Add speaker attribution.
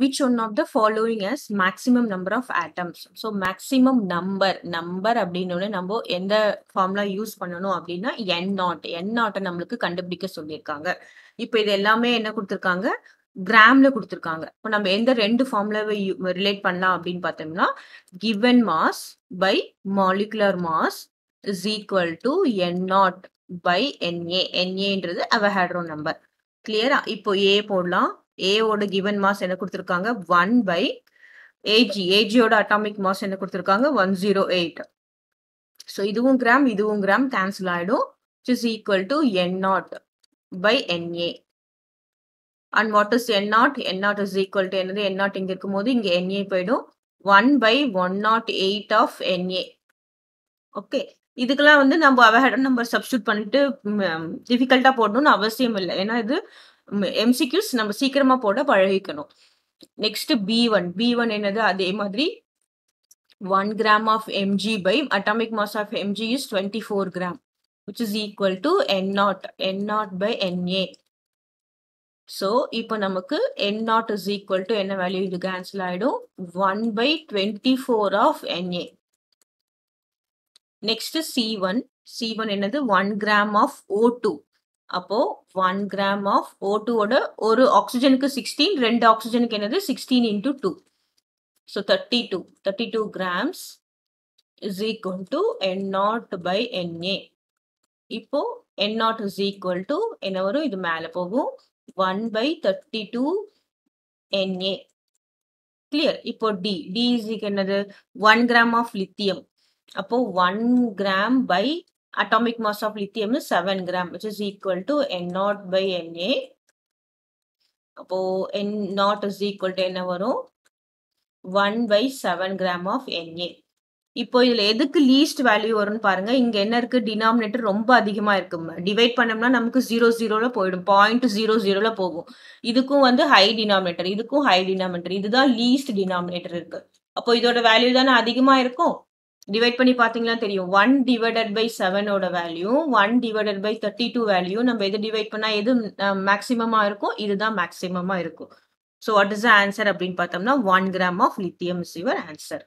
Speaker 1: which one of the following is maximum number of atoms? So maximum number number அப்படின்னு நம்ம எந்த formula use பண்ணணும் அப்படின்னா என் naught என் நாட்டை நம்மளுக்கு கண்டுபிடிக்க சொல்லியிருக்காங்க. இப்போ இது எல்லாமே என்ன கொடுத்துருக்காங்க? கிராம்ல கொடுத்துருக்காங்க. இப்போ நம்ம எந்த ரெண்டு ஃபார்முலாவை ரிலேட் பண்ணலாம் அப்படின்னு பார்த்தோம்னா given mass by molecular mass is equal to N naught by NA என்ஏன்றது Avogadro number கிளியரா இப்போ ஏ போடலாம். ஏவோட கிவன் மாஸ் என்ன கொடுத்துருக்காங்க? ஒன் பை ஏஜி ஏஜியோட அட்டாமிக் மாஸ் என்ன கொடுத்துருக்காங்க? ஒன் ஜீரோ எயிட் ஸோ இதுவும் கிராம் இதுவும் கிராம் கேன்சல் ஆகிடும் is equal to N naught by NA and what is N naught N naught is equal to என்னது? N naught இங்கே இருக்கும்போது இங்கே என்ஏ போயிடும். One by one naught eight of NA okay இதுக்கெல்லாம் வந்து நம்ம அவஹேட் நம்பர் சப்ஸ்டியூட் பண்ணிட்டு டிஃபிகல்ட்டாக போடணும்னு அவசியம் இல்லை. ஏன்னா இது எம்சிக்யூஸ் நம்ம சீக்கிரமா போட பழகிக்கணும். Next B one B one என்னது? அதே மாதிரி one gram of MG by atomic mass of MG is twenty four gram which is equal to N naught N naught by NA so இப்போ நமக்கு N naught is equal to என்ன value இது cancel ஆகிடும் one by twenty four of NA next C one C one என்னது? One gram of O two அப்போ one gram of ஓ டூவோட ஒரு ஆக்சிஜனுக்கு சிக்ஸ்டீன் ரெண்டு ஆக்சிஜனுக்கு என்னது? Sixteen into two so thirty two thirty two grams is equal to N naught by NA இப்போ N naught is equal to என்ன வரும்? இது மேலே போகும். One by thirty two NA clear இப்போ டி டி இஸ் என்னது? ஒன் கிராம் ஆஃப் லித்தியம் அப்போ one gram by atomic mass of lithium is 7 gram which is equal to n naught by na அப்போ n naught is equal to என்ன வரும்? 1 by 7 gram of na இப்போ இதுல எதுக்கு least value வரும்னு பாருங்க. இங்க என்ன இருக்கு? டினாமினேட்டர் ரொம்ப அதிகமா இருக்கு. டிவைட் பண்ணோம்னா நமக்கு ஜீரோ ஜீரோல போயிடும். பாயிண்ட் ஜீரோ ஜீரோல போகும். இதுக்கும் வந்து ஹை டினாமினேட்டர் இதுக்கும் ஹை டினாமினேட்டர் இதுதான் லீஸ்ட் டினாமினேட்டர் இருக்கு. அப்போ இதோட வேல்யூ தானே அதிகமா இருக்கும்? டிவைட் பண்ணி பார்த்தீங்கன்னா தெரியும். One divided by செவனோட value one divided by thirty two value நம்ம எது டிவைட் பண்ணால் எது மேக்ஸிமமாக இருக்கும் இதுதான் மேக்ஸிமமாக இருக்கும். So what is the answer அப்படின்னு பார்த்தோம்னா one gram of lithium is your answer